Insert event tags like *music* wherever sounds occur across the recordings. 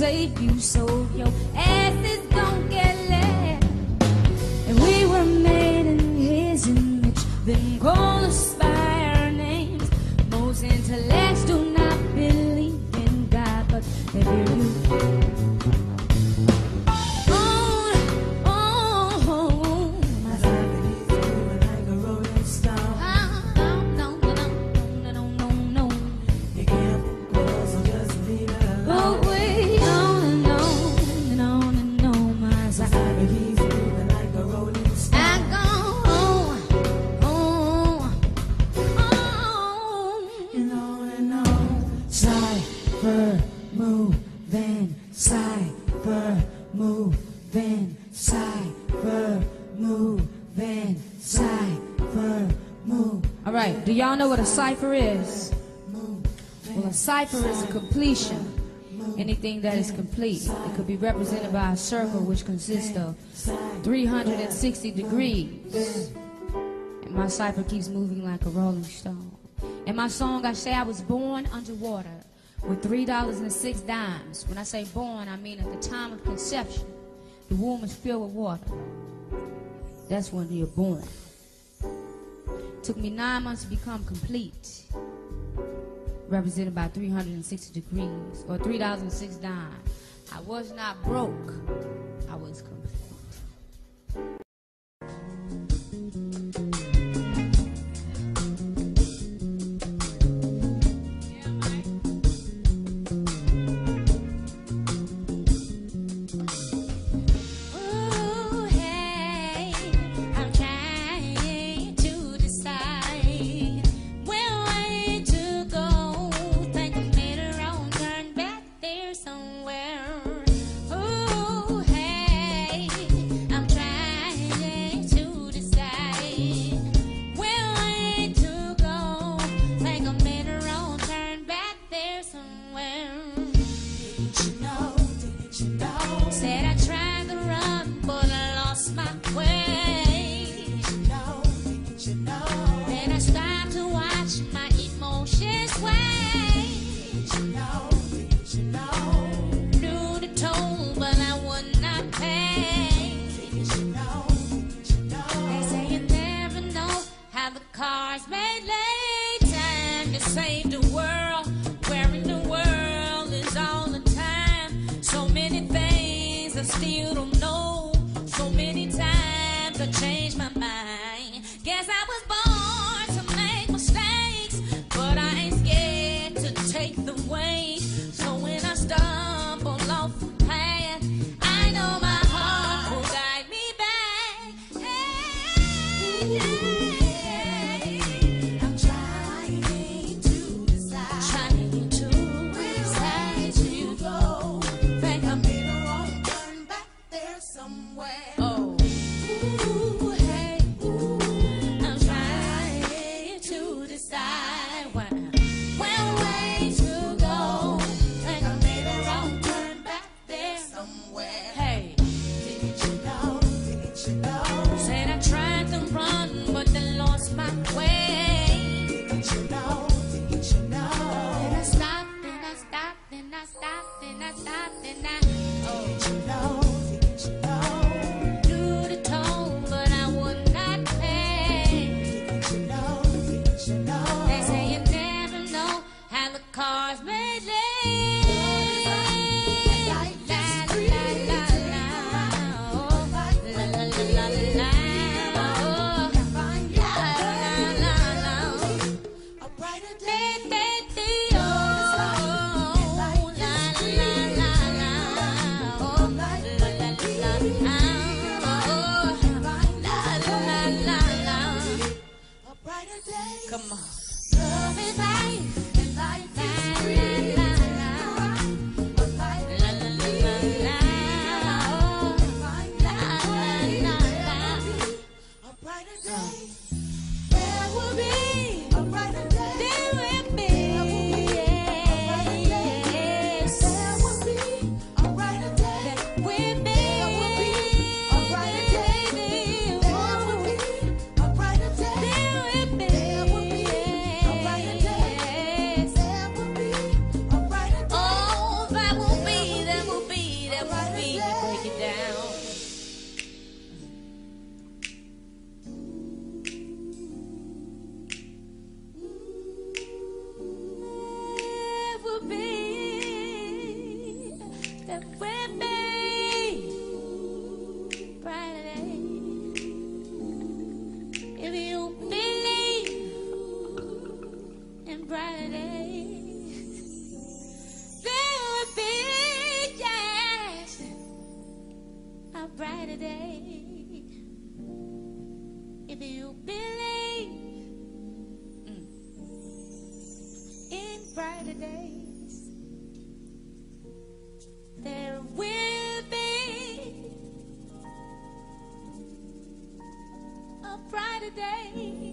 save you, so yo. Y'all know what a cipher is? Well, a cipher is a completion. Anything that is complete. It could be represented by a circle which consists of 360 degrees. And my cipher keeps moving like a rolling stone. In my song, I say I was born underwater with three dollars and six dimes. When I say born, I mean at the time of conception. The womb is filled with water. That's when you're born. Took me nine months to become complete, represented by 360 degrees or 3,069. I was not broke, I was complete. I still don't know. So many times I changed my mind. Brighter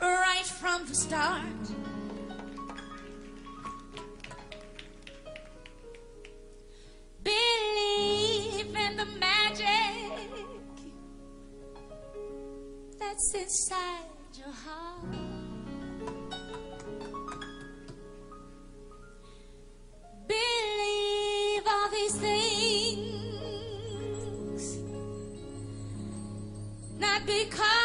right from the start. Believe in the magic that's inside your heart. Because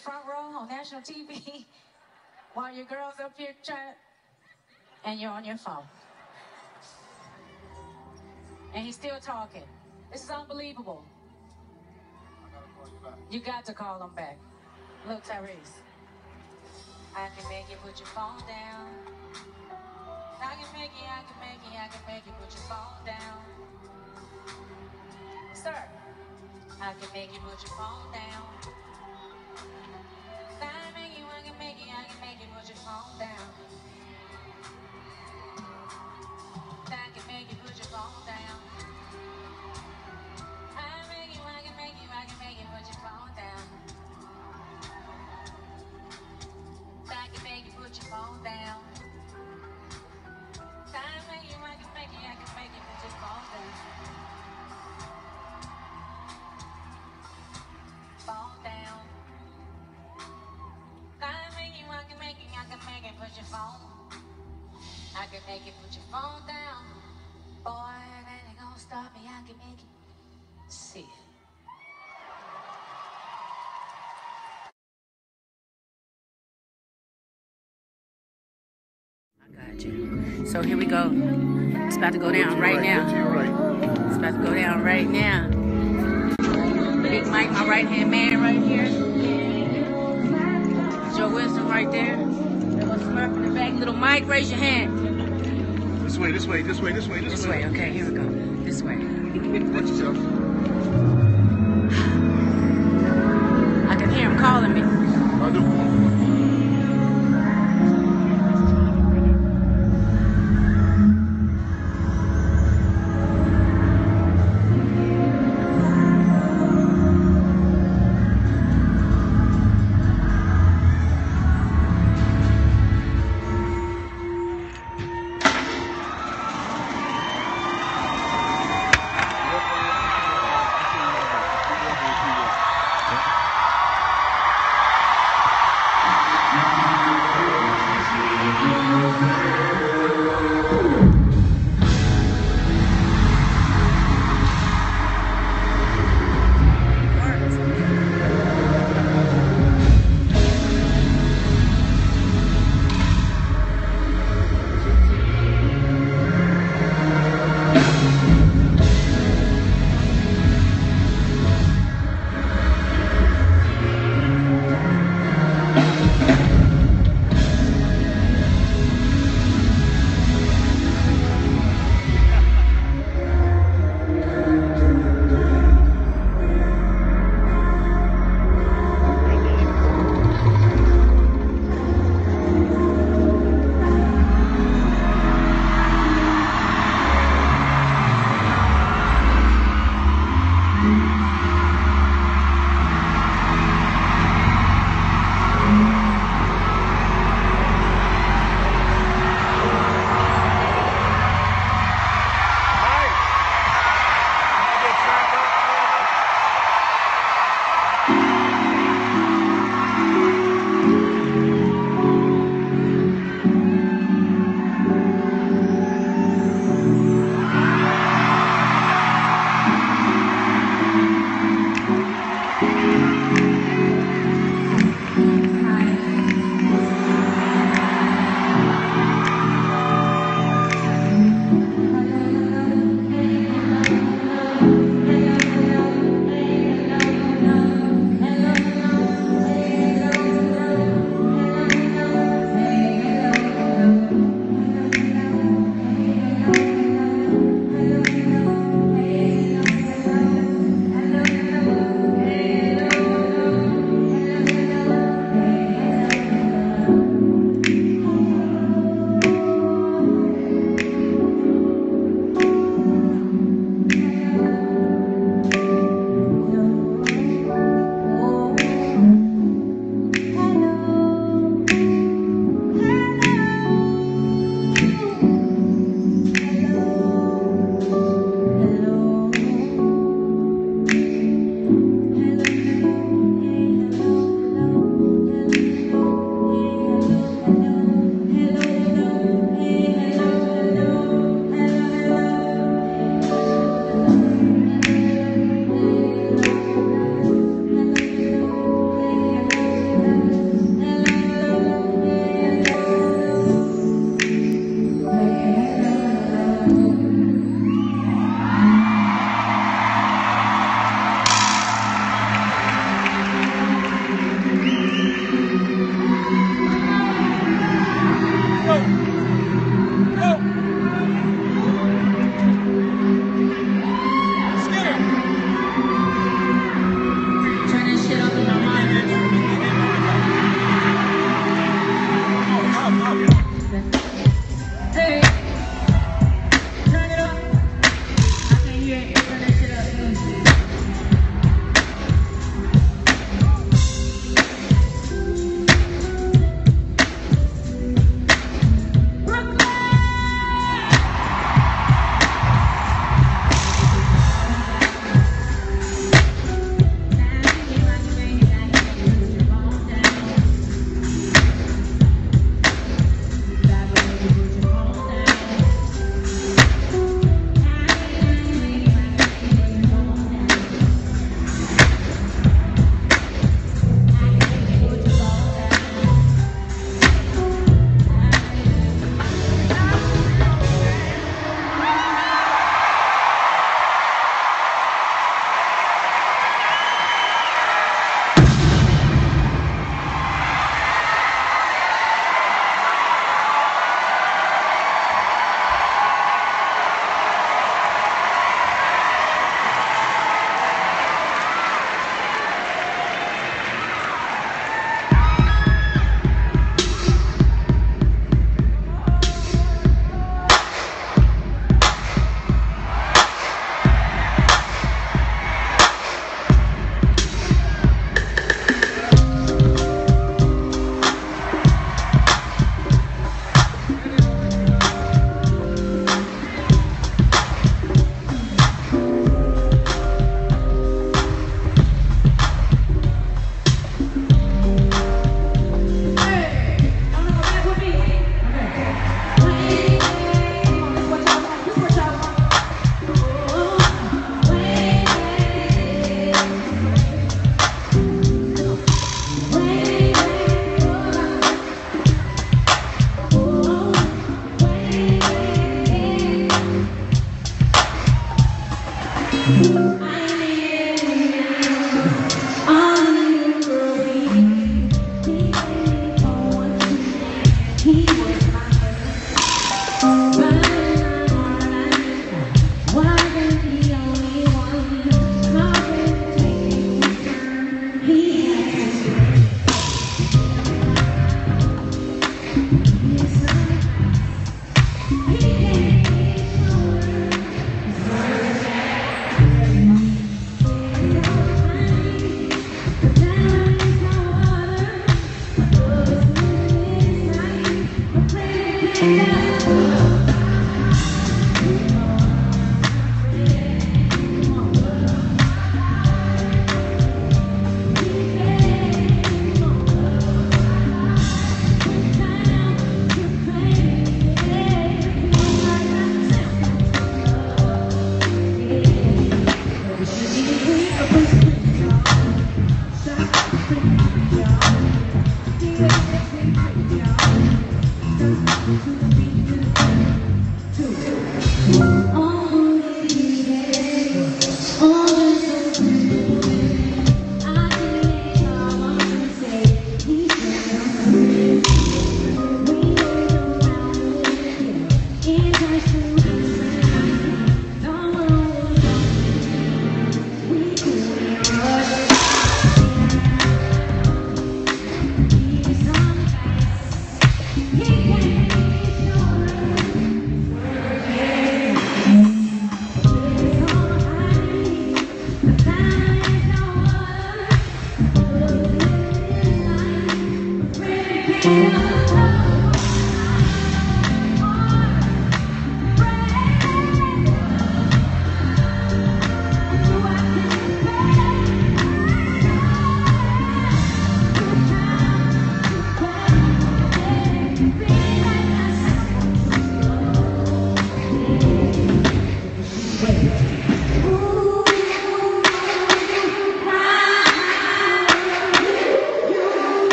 front row on national TV *laughs* while your girls up here trying, and you're on your phone. And he's still talking. This is unbelievable. You got to call him back. Look, Tyrese. I can make you put your phone down. I can make you, I can make you, I can make you put your phone down. Sir, I can make you put your phone down. Down. I can make you put your phone down. I make you, I can make you, I can make you put your phone down. I can make you put your phone down. Got you. So here we go. It's about to go down right now. It's about to go down right now. Big Mike, my right hand man right here. Joe Wilson right there. Little Smurf in the back. Little Mike, raise your hand. This way, this way, this way, this way, this, This way. Okay, here we go. This way. Watch yourself. I can hear him calling me.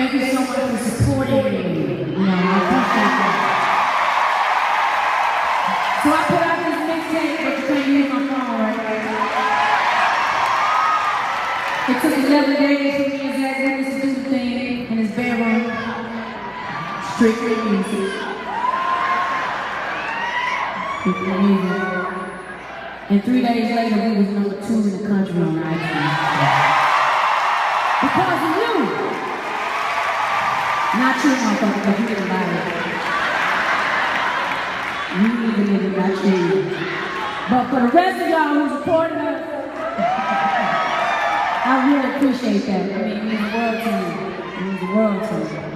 Thank you so much for supporting me. You know, I appreciate that. So I put out this mixtape, but you can't use my phone right now. It took 11 days for me to get this to do the thing in his bedroom. Strictly music. Strictly music. In three days, appreciate that. I mean, it means the world to me. It means the world to me.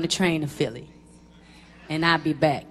On the train to Philly, and I'll be back.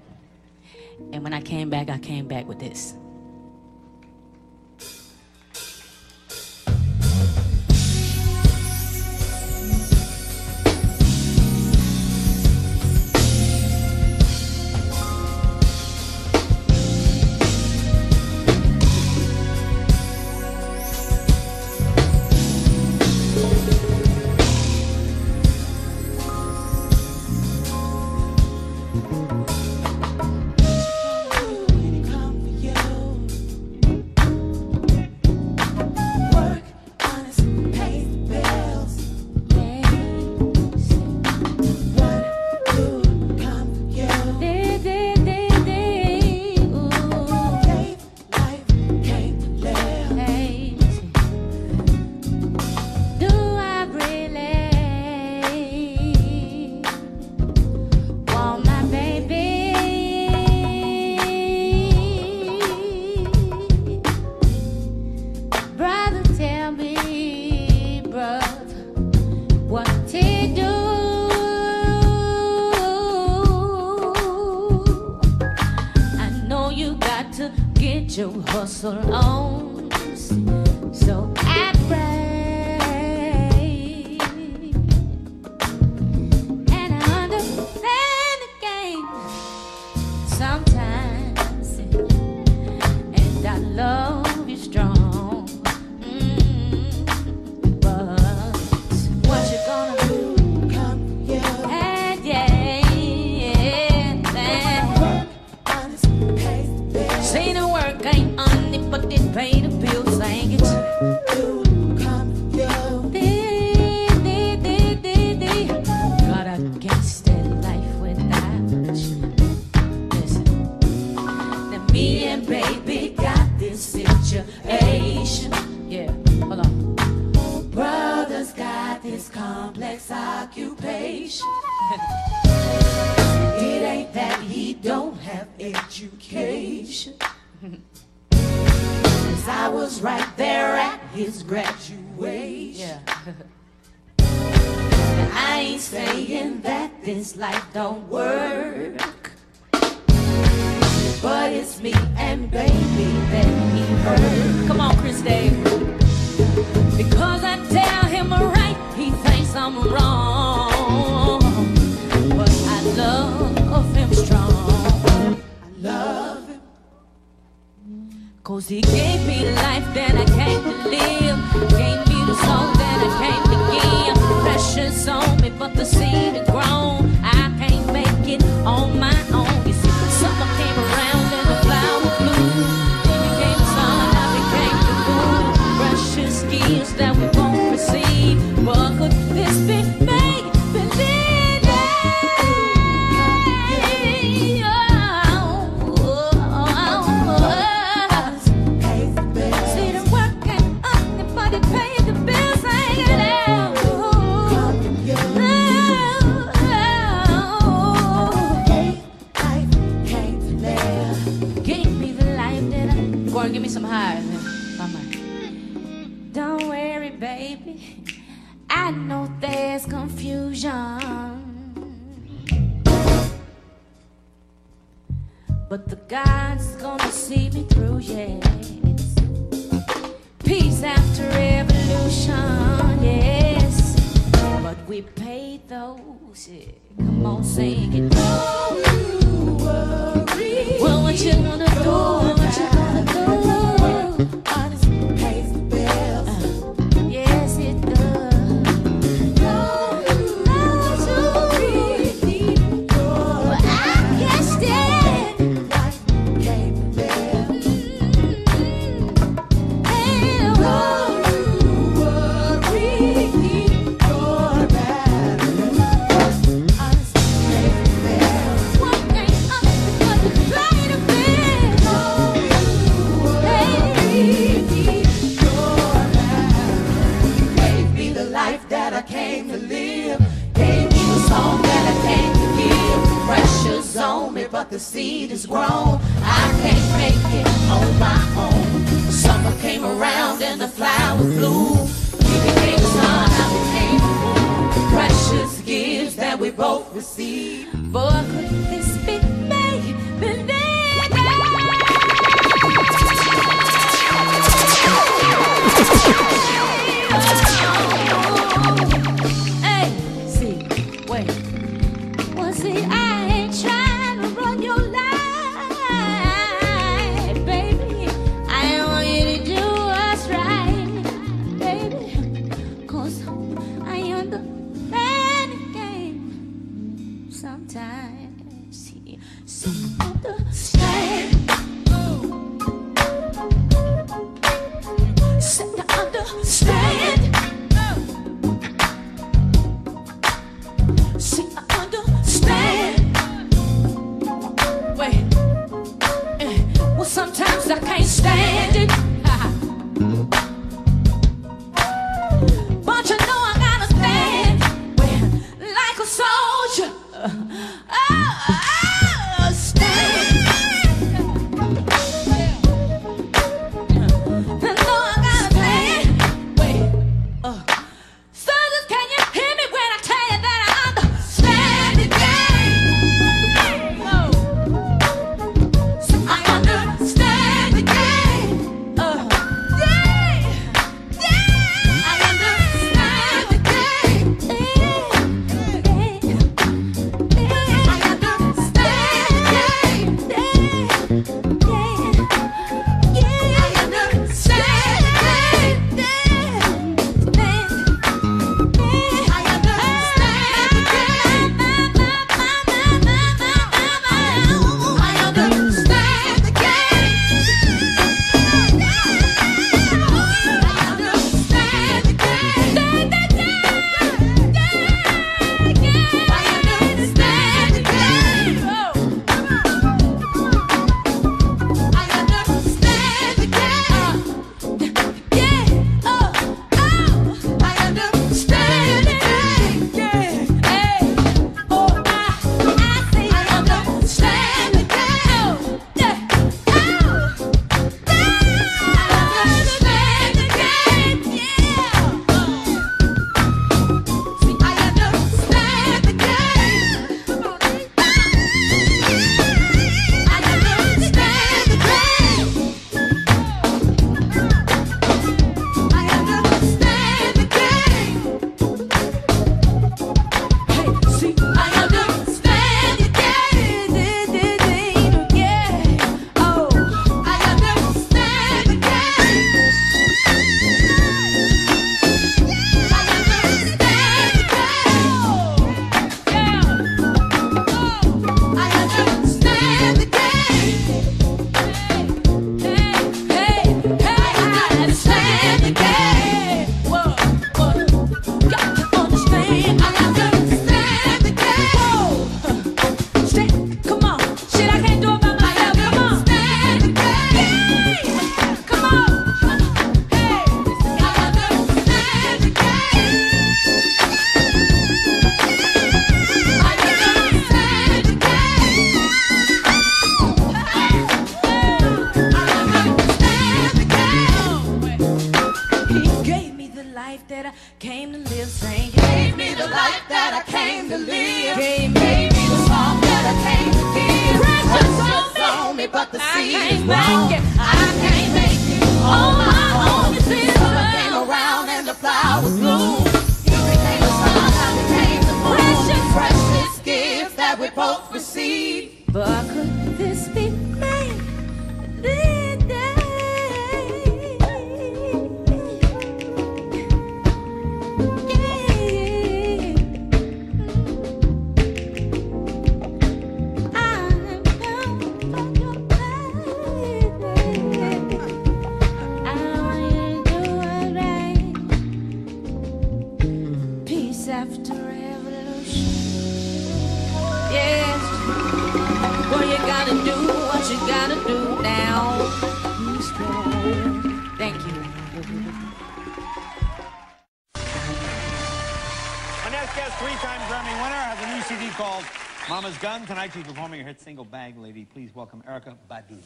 Tonight she's performing her hit single Bag Lady. Please welcome Erykah Badu.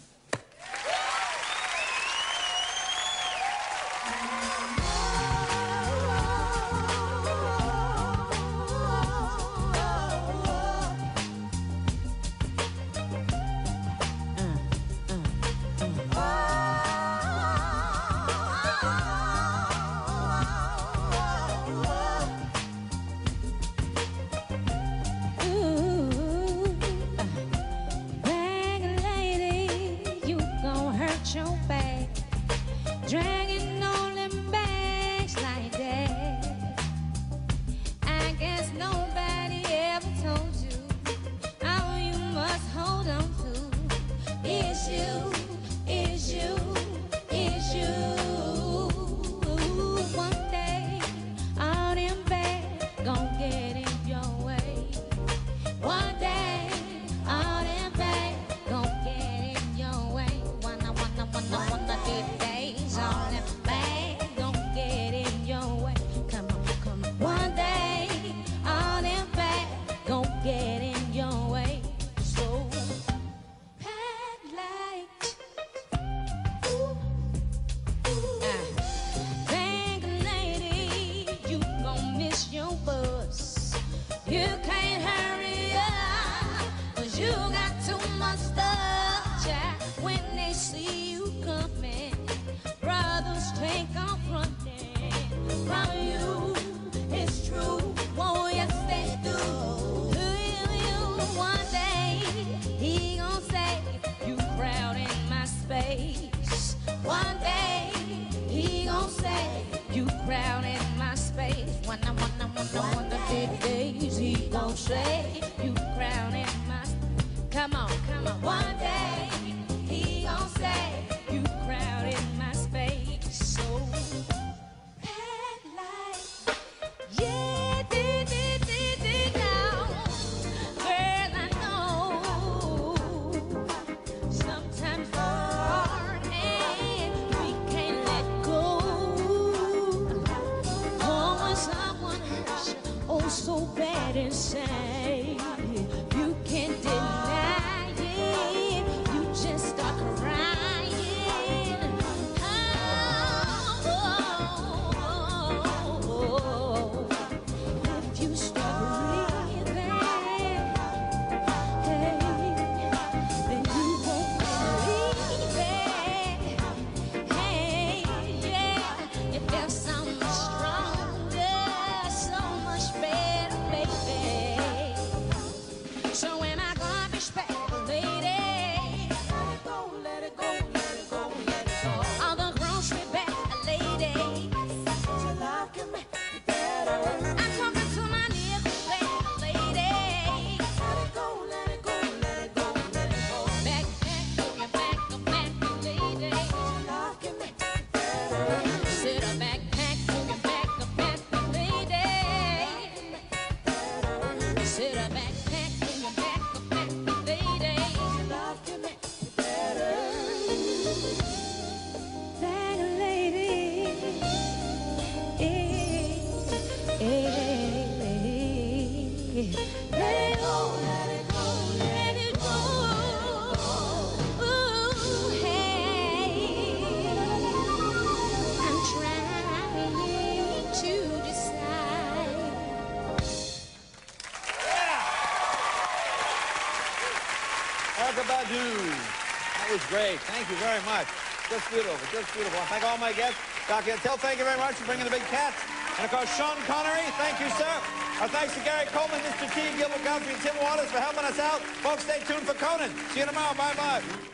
Great. Thank you very much. Just beautiful. Just beautiful. I thank all my guests. Dr. Attell, thank you very much for bringing the big cats. And of course, Sean Connery, thank you, sir. Our thanks to Gary Coleman, Mr. T, Gilbert Gottfried, and Tim Waters for helping us out. Folks, stay tuned for Conan. See you tomorrow. Bye-bye.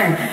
What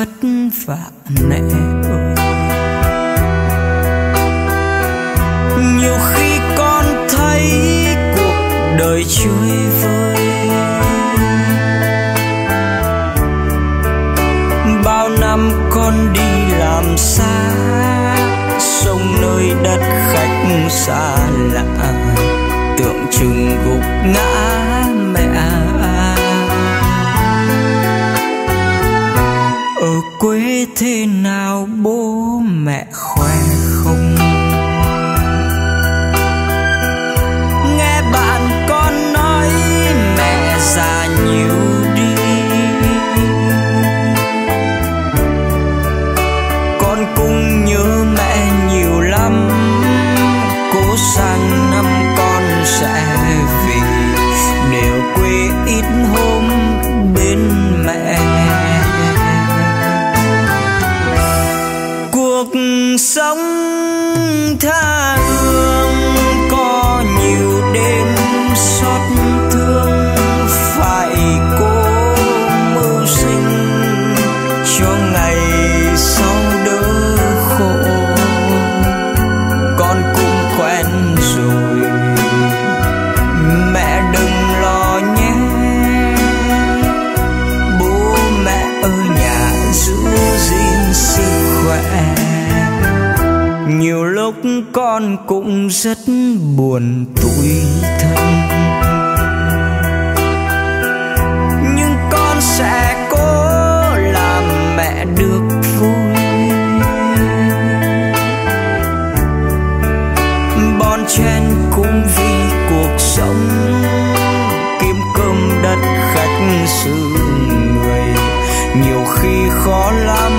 vất vả mẹ ơi. Nhiều khi con thấy cuộc đời trôi vơi. Bao năm con đi làm xa sông nơi đất khách xa lạ, tượng trưng gục ngã. nào? Bố cũng rất buồn tủi thân. Nhưng con sẽ cố làm mẹ được vui. Bon chen cũng vì cuộc sống, kiếm cơm đất khách sự người. Nhiều khi khó lắm